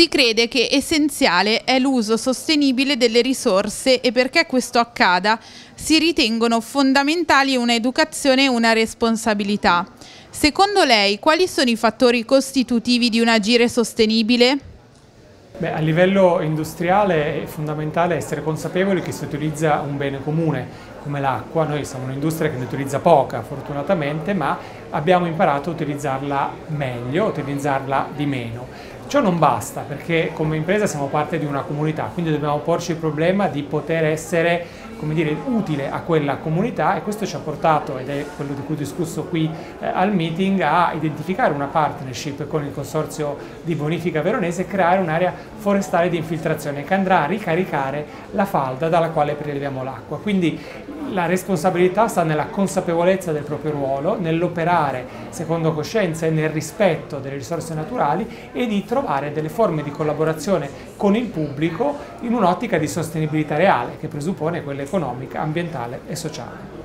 Si crede che essenziale è l'uso sostenibile delle risorse e perché questo accada si ritengono fondamentali un'educazione e una responsabilità. Secondo lei quali sono i fattori costitutivi di un agire sostenibile? Beh, a livello industriale è fondamentale essere consapevoli che si utilizza un bene comune come l'acqua, noi siamo un'industria che ne utilizza poca fortunatamente, ma abbiamo imparato a utilizzarla meglio, utilizzarla di meno. Ciò non basta perché come impresa siamo parte di una comunità, quindi dobbiamo porci il problema di poter essere come dire, utile a quella comunità e questo ci ha portato, ed è quello di cui ho discusso qui eh, al meeting, a identificare una partnership con il consorzio di bonifica veronese e creare un'area forestale di infiltrazione che andrà a ricaricare la falda dalla quale preleviamo l'acqua. Quindi la responsabilità sta nella consapevolezza del proprio ruolo, nell'operare secondo coscienza e nel rispetto delle risorse naturali e di trovare delle forme di collaborazione con il pubblico in un'ottica di sostenibilità reale che presuppone quella economica, ambientale e sociale.